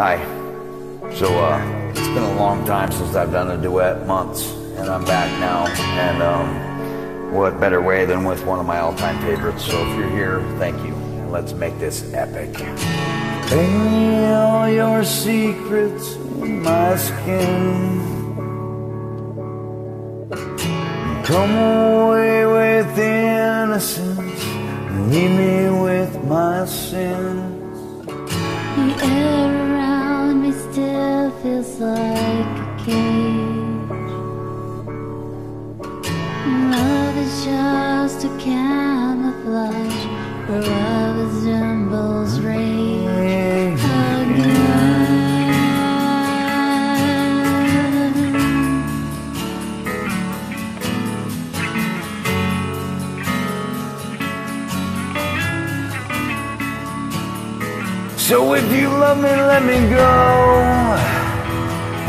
Hi. So, uh, it's been a long time since I've done a duet, months, and I'm back now. And, um, what better way than with one of my all time favorites? So, if you're here, thank you. Let's make this epic. Lay all your secrets in my skin. Come away with innocence. Leave me with my sins. So if you love me, let me go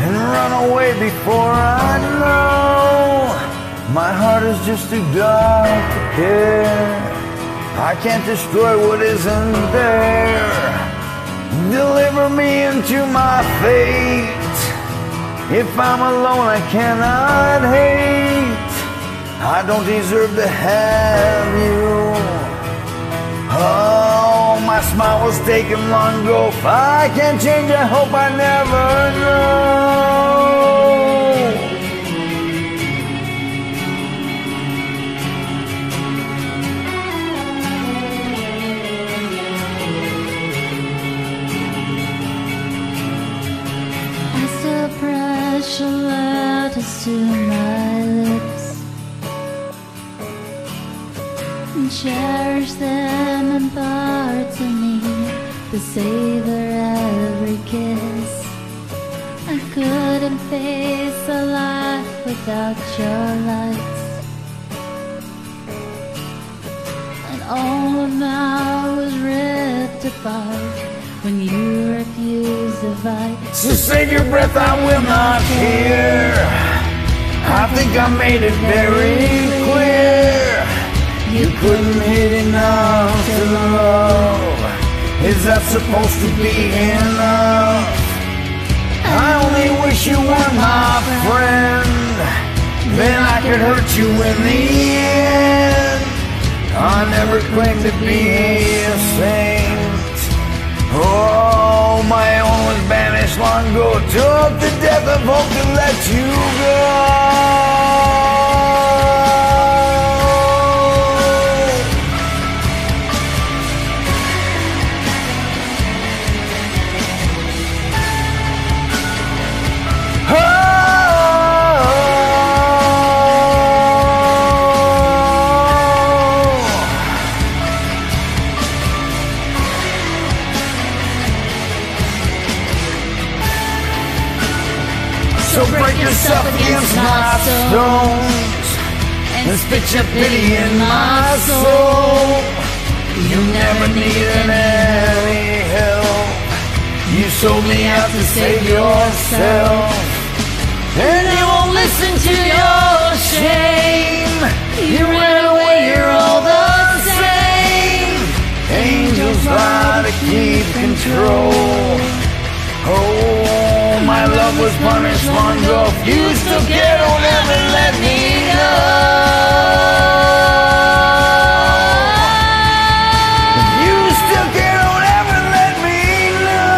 and run away before I know. My heart is just too dark to care. I can't destroy what isn't there. Deliver me into my fate. If I'm alone, I cannot hate. I don't deserve to have you. Oh, my smile was taken long ago. If I can't change, I hope I never know. Pressure letters to my lips and cherish them and parts of me to savor every kiss. I couldn't face a life without your lights. And all of now was ripped apart when you to fight. So save your breath, I will not hear. I think I made it very clear. You couldn't hit enough to love. Is that supposed to be enough? I only wish you were my friend. Then I could hurt you in the end. I never claimed to be a saint. Oh, my long ago. Took the death of hope to let you go. Break yourself against my stones and spit your pity in my soul. You never needed any help. You sold me out to save yourself. And you won't listen to your shame. You ran away, you're all the same. Angels fly to keep control. Oh, love was punished long ago. You still care, don't ever let me go. You still care, don't ever let me know.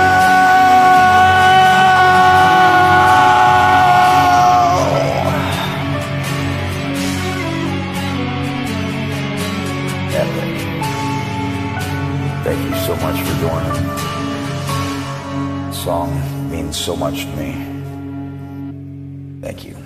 Epic. Thank you so much for doing it. Song means so much to me. Thank you.